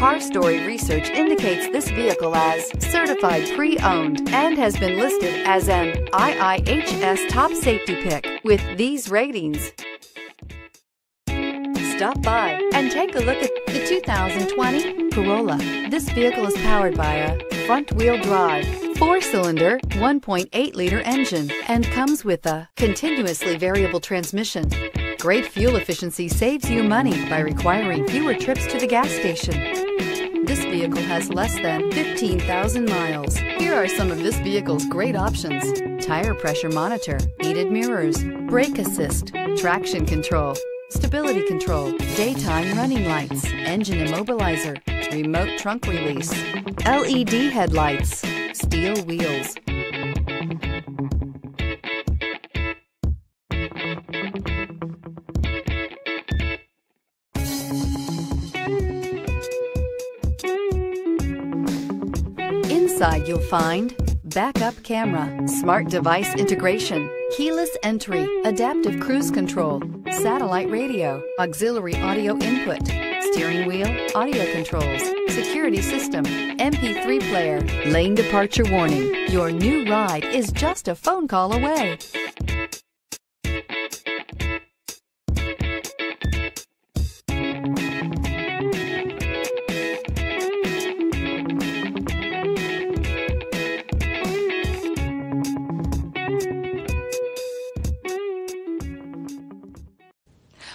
Story research indicates this vehicle as certified pre owned and has been listed as an IIHS top safety pick with these ratings. Stop by and take a look at the 2020 Corolla. This vehicle is powered by a front wheel drive, four cylinder, 1.8 liter engine, and comes with a continuously variable transmission. Great fuel efficiency saves you money by requiring fewer trips to the gas station. This vehicle has less than 15,000 miles. Here are some of this vehicle's great options. Tire pressure monitor, heated mirrors, brake assist, traction control, stability control, daytime running lights, engine immobilizer, remote trunk release, LED headlights, steel wheels. You'll find backup camera, smart device integration, keyless entry, adaptive cruise control, satellite radio, auxiliary audio input, steering wheel, audio controls, security system, MP3 player, lane departure warning. Your new ride is just a phone call away.